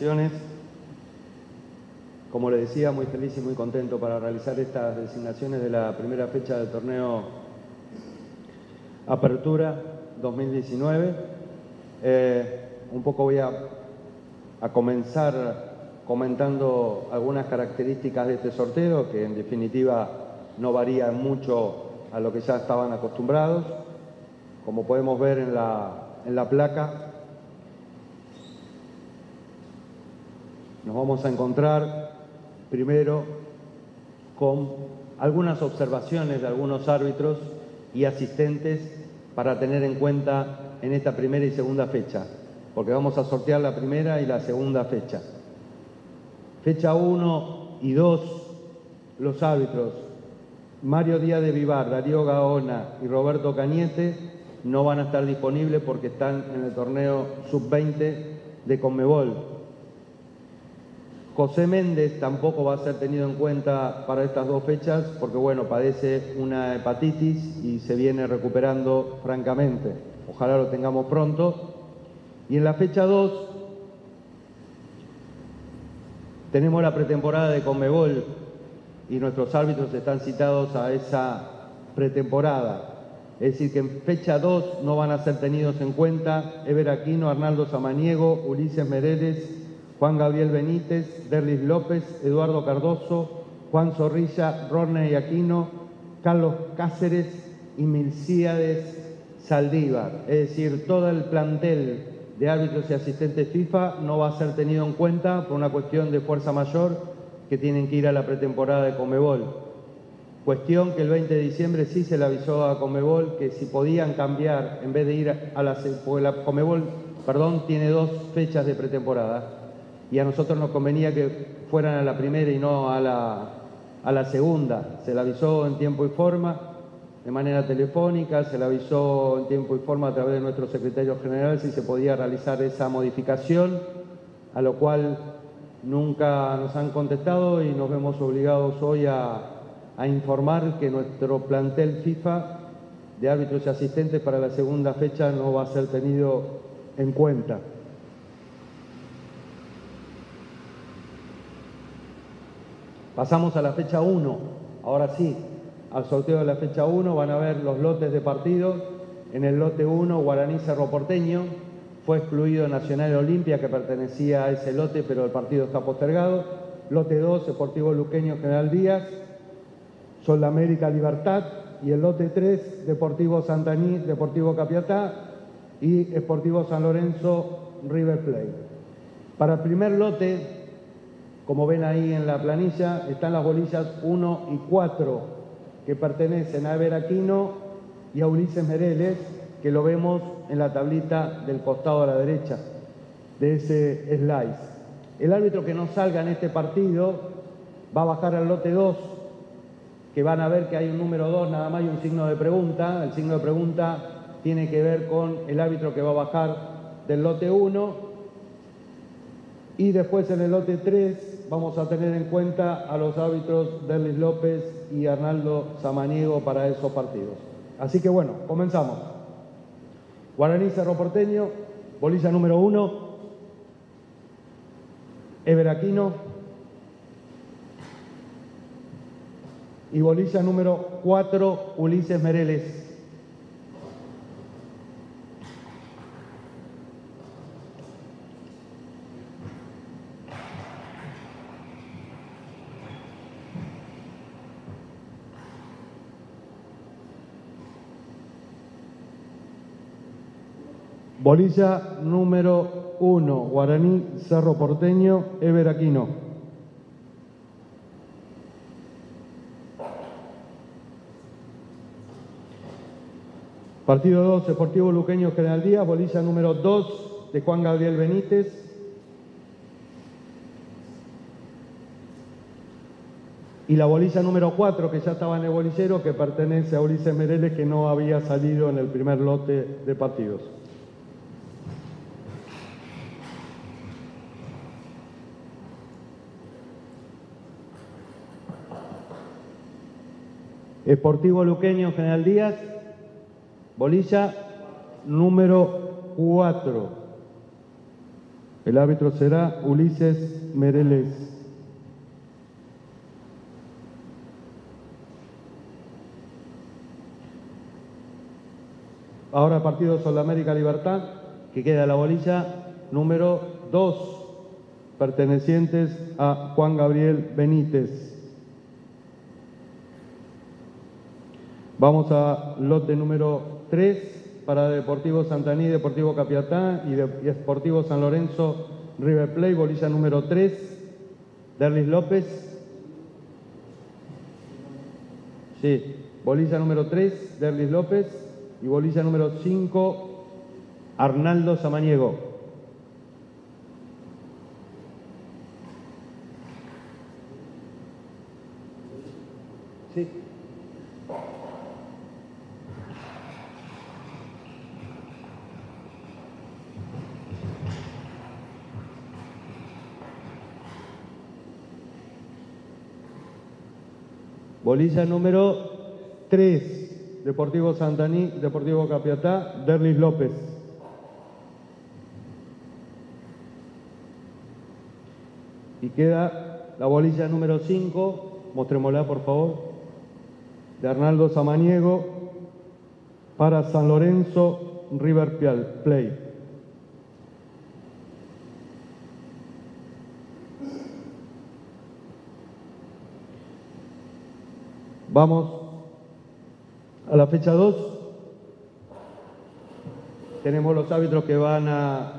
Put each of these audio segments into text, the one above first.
designaciones. Como le decía, muy feliz y muy contento para realizar estas designaciones de la primera fecha del torneo Apertura 2019. Eh, un poco voy a, a comenzar comentando algunas características de este sorteo, que en definitiva no varían mucho a lo que ya estaban acostumbrados. Como podemos ver en la, en la placa, nos vamos a encontrar primero con algunas observaciones de algunos árbitros y asistentes para tener en cuenta en esta primera y segunda fecha, porque vamos a sortear la primera y la segunda fecha. Fecha 1 y 2, los árbitros Mario Díaz de Vivar, Darío Gaona y Roberto Cañete no van a estar disponibles porque están en el torneo sub-20 de Conmebol. José Méndez tampoco va a ser tenido en cuenta para estas dos fechas porque, bueno, padece una hepatitis y se viene recuperando francamente. Ojalá lo tengamos pronto. Y en la fecha 2 tenemos la pretemporada de Conmebol y nuestros árbitros están citados a esa pretemporada. Es decir, que en fecha 2 no van a ser tenidos en cuenta Ever Aquino, Arnaldo Samaniego, Ulises Meredes, Juan Gabriel Benítez, Derlis López, Eduardo Cardoso, Juan Zorrilla, Rodney Aquino, Carlos Cáceres y Milcíades Saldívar. Es decir, todo el plantel de árbitros y asistentes FIFA no va a ser tenido en cuenta por una cuestión de fuerza mayor que tienen que ir a la pretemporada de Comebol. Cuestión que el 20 de diciembre sí se le avisó a Comebol que si podían cambiar, en vez de ir a la... la Comebol, perdón, tiene dos fechas de pretemporada y a nosotros nos convenía que fueran a la primera y no a la, a la segunda. Se le avisó en tiempo y forma, de manera telefónica, se le avisó en tiempo y forma a través de nuestro secretario general si se podía realizar esa modificación, a lo cual nunca nos han contestado y nos vemos obligados hoy a, informar que nuestro plantel FIFA de árbitros y asistentes para la segunda fecha no va a ser tenido en cuenta. Pasamos a la fecha 1, ahora sí, al sorteo de la fecha 1 van a ver los lotes de partidos. En el lote 1, Guaraní Cerro Porteño, fue excluido Nacional Olimpia, que pertenecía a ese lote, pero el partido está postergado. Lote 2, Deportivo Luqueño General Díaz, Sol América Libertad. Y el lote 3, Deportivo Santaní, Deportivo Capiatá y Deportivo San Lorenzo River Plate. Para el primer lote, como ven ahí en la planilla, están las bolillas 1 y 4, que pertenecen a Ever Aquino y a Ulises Mereles, que lo vemos en la tablita del costado a la derecha de ese slice. El árbitro que no salga en este partido va a bajar al lote 2, que van a ver que hay un número 2, nada más y un signo de pregunta. El signo de pregunta tiene que ver con el árbitro que va a bajar del lote 1. Y después en el lote 3 vamos a tener en cuenta a los árbitros Derlis López y Arnaldo Samaniego para esos partidos. Así que bueno, comenzamos. Guaraní Cerro Porteño, bolilla número uno, Everaquino. Y bolilla número cuatro, Ulises Mereles. Bolilla número uno, Guaraní Cerro Porteño, Ever Aquino. Partido 2, Deportivo Luqueño General Díaz, bolilla número 2 de Juan Gabriel Benítez. Y la bolilla número 4, que ya estaba en el bolillero, que pertenece a Ulises Mereles, que no había salido en el primer lote de partidos. Esportivo Luqueño General Díaz, bolilla número 4. El árbitro será Ulises Mereles. Ahora partido América Libertad, que queda la bolilla número 2, pertenecientes a Juan Gabriel Benítez. Vamos a lote número 3 para Deportivo Santaní, Deportivo Capiatá y Deportivo San Lorenzo River Plate, bolilla número 3, Derlis López. Sí, bolilla número 3, Derlis López y bolilla número 5, Arnaldo Samaniego. Bolilla número 3. Deportivo Santaní, Deportivo Capiatá, Derlis López. Y queda la bolilla número 5, mostrémosla por favor, de Arnaldo Samaniego para San Lorenzo River Plate. Vamos a la fecha 2 tenemos los árbitros que van a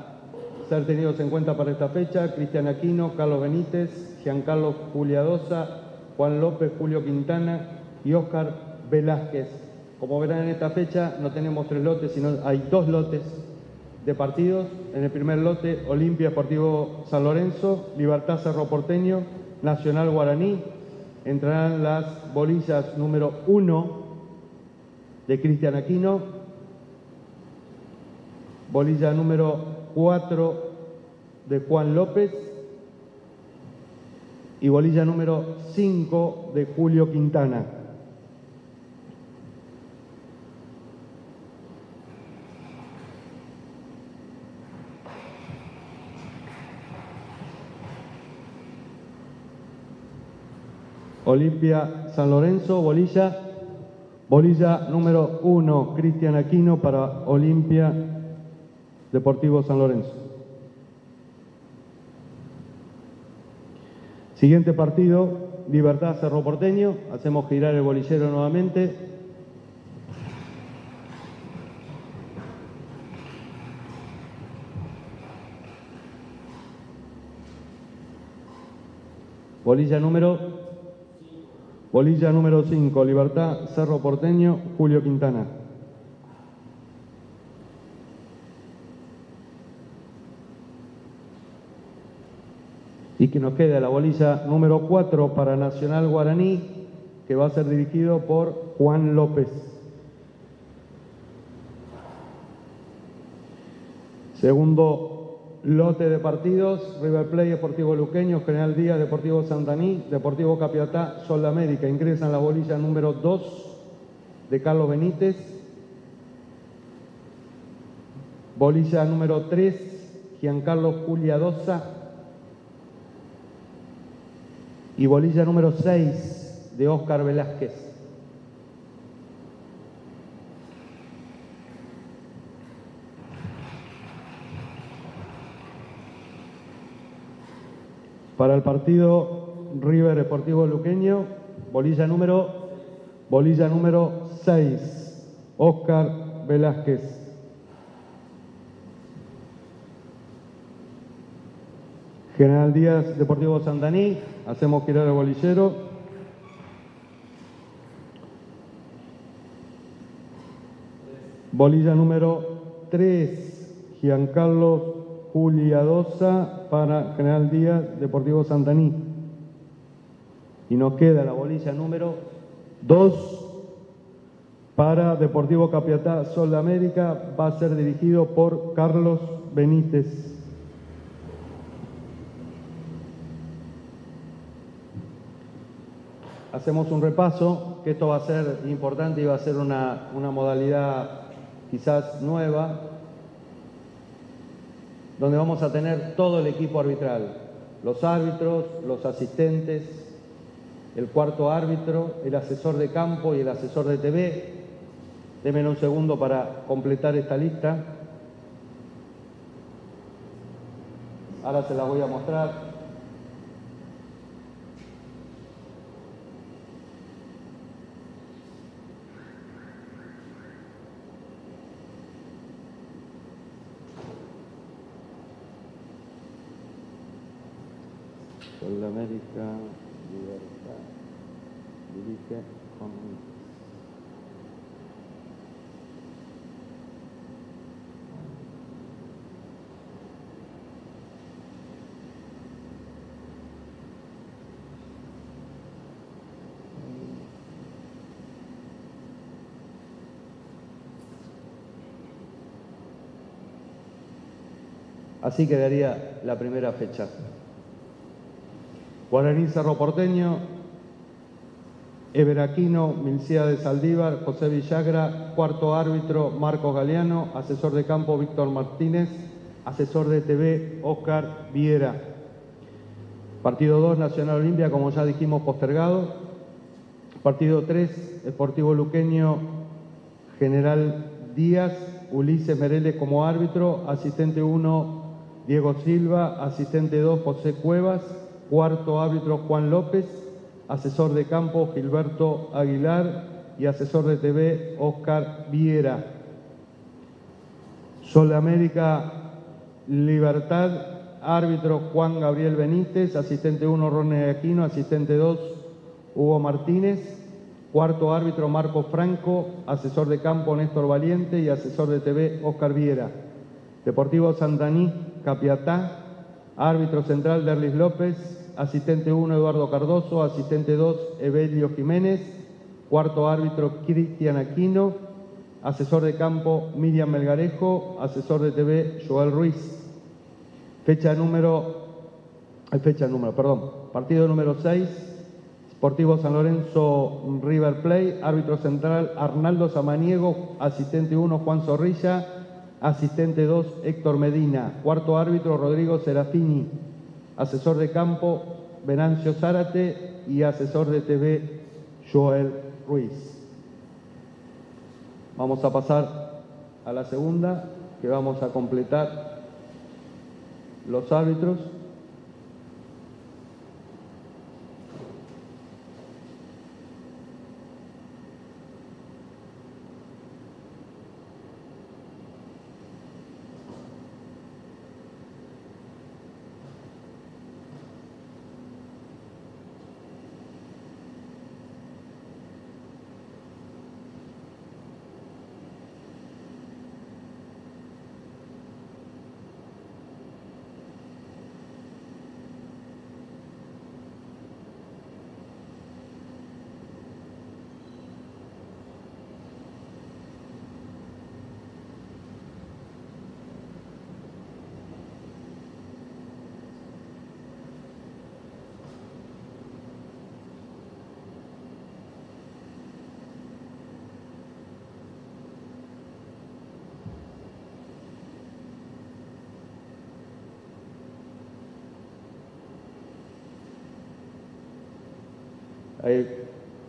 ser tenidos en cuenta para esta fecha, Cristian Aquino, Carlos Benítez, Giancarlo Juliadosa, Juan López, Julio Quintana y Óscar Velázquez. Como verán en esta fecha no tenemos tres lotes, sino hay dos lotes de partidos. En el primer lote, Olimpia Deportivo San Lorenzo, Libertad Cerro Porteño, Nacional Guaraní. Entrarán las bolillas número 1 de Cristian Aquino, bolilla número 4 de Juan López y bolilla número 5 de Julio Quintana. Olimpia San Lorenzo, bolilla Bolilla número uno, Cristian Aquino para Olimpia Deportivo San Lorenzo. Siguiente partido, Libertad Cerro Porteño. Hacemos girar el bolillero nuevamente. Bolilla número Bolilla número 5, Libertad, Cerro Porteño, Julio Quintana. Y que nos queda la bolilla número 4 para Nacional Guaraní, que va a ser dirigido por Juan López. Segundo Lote de partidos, River Plate, Deportivo Luqueño, General Díaz, Deportivo Santaní, Deportivo Capiatá, Sol América. Ingresan la bolilla número 2 de Carlos Benítez. Bolilla número 3, Giancarlo Juliadosa. Y bolilla número 6 de Óscar Velázquez. Para el partido River Deportivo Luqueño, bolilla número, bolilla número 6, Oscar Velázquez. General Díaz, Deportivo Santaní, hacemos girar el bolillero. Bolilla número 3, Giancarlo Juliadosa para General Díaz, Deportivo Santaní. Y nos queda la bolilla número 2 para Deportivo Capiatá Sol de América. Va a ser dirigido por Carlos Benítez. Hacemos un repaso, que esto va a ser importante y va a ser una, una modalidad quizás nueva, donde vamos a tener todo el equipo arbitral, los árbitros, los asistentes, el cuarto árbitro, el asesor de campo y el asesor de TV. Denme un segundo para completar esta lista. Ahora se la voy a mostrar. Sol América, Libertad, dirige Juan Así quedaría la primera fecha. Guaraní Cerro Porteño, Everaquino, Milcía de Saldívar, José Villagra, cuarto árbitro Marcos Galeano, asesor de campo Víctor Martínez, asesor de TV Oscar Viera. Partido 2, Nacional Olimpia, como ya dijimos, postergado. Partido 3, Esportivo Luqueño, General Díaz, Ulises Mereles como árbitro, asistente 1, Diego Silva, asistente 2, José Cuevas, Cuarto árbitro Juan López, asesor de campo Gilberto Aguilar y asesor de TV Oscar Viera. Sol América Libertad, árbitro Juan Gabriel Benítez, asistente 1 Ronnie Aquino, asistente 2 Hugo Martínez, cuarto árbitro Marco Franco, asesor de campo Néstor Valiente y asesor de TV Oscar Viera. Deportivo Santaní Capiatá, árbitro central Derlis López, asistente 1 Eduardo Cardoso, asistente 2 Evelio Jiménez, cuarto árbitro Cristian Aquino, asesor de campo Miriam Melgarejo, asesor de TV Joel Ruiz. Fecha número, fecha número, perdón, partido número 6, Sportivo San Lorenzo River Play, árbitro central Arnaldo Samaniego, asistente 1 Juan Zorrilla, asistente 2 Héctor Medina, cuarto árbitro Rodrigo Serafini, asesor de campo Venancio Zárate y asesor de TV Joel Ruiz. Vamos a pasar a la segunda, que vamos a completar los árbitros.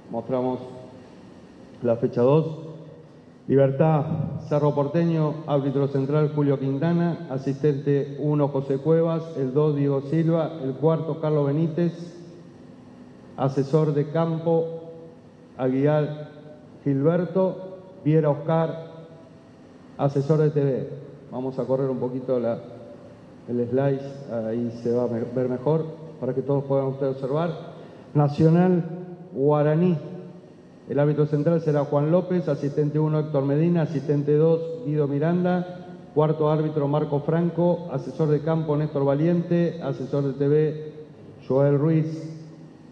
Mostramos la fecha 2. Libertad, Cerro Porteño, árbitro central Julio Quintana, asistente 1 José Cuevas, el 2 Diego Silva, el cuarto Carlos Benítez, asesor de campo Aguilar Gilberto, Viera Oscar, asesor de TV. Vamos a correr un poquito la, el slide, ahí se va a ver mejor para que todos puedan ustedes observar. Nacional Guaraní. El árbitro central será Juan López, asistente 1 Héctor Medina, asistente 2 Guido Miranda, cuarto árbitro Marco Franco, asesor de campo Néstor Valiente, asesor de TV Joel Ruiz,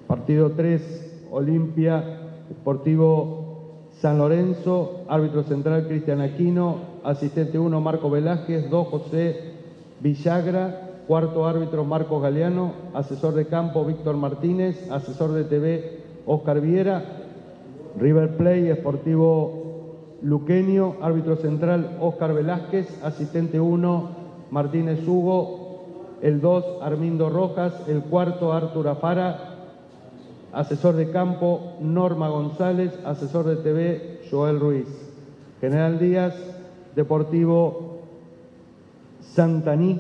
partido 3 Olimpia, Deportivo San Lorenzo, árbitro central Cristian Aquino, asistente 1 Marco Velázquez, 2 José Villagra, cuarto árbitro Marcos Galeano, asesor de campo Víctor Martínez, asesor de TV Oscar Viera, River Play, Esportivo Luqueño, árbitro central Oscar Velázquez, asistente 1 Martínez Hugo, el 2 Armindo Rojas, el cuarto Artur Afara, asesor de campo Norma González, asesor de TV Joel Ruiz. General Díaz, Deportivo Santaní,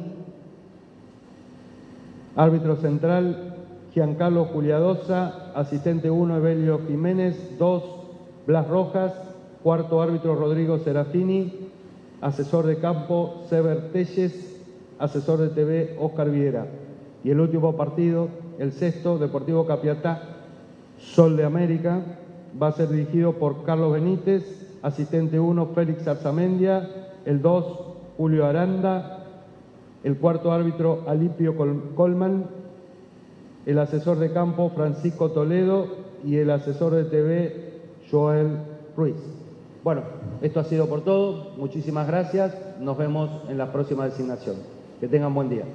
árbitro central Giancarlo Juliadosa, asistente 1 Evelio Jiménez, 2 Blas Rojas, cuarto árbitro Rodrigo Serafini, asesor de campo Sever Telles, asesor de TV Oscar Viera. Y el último partido, el sexto, Deportivo Capiatá, Sol de América, va a ser dirigido por Carlos Benítez, asistente 1 Félix Arzamendia, el 2 Julio Aranda, el cuarto árbitro Alipio Colman, el asesor de campo Francisco Toledo y el asesor de TV Joel Ruiz. Bueno, esto ha sido por todo. Muchísimas gracias. Nos vemos en la próxima designación. Que tengan buen día.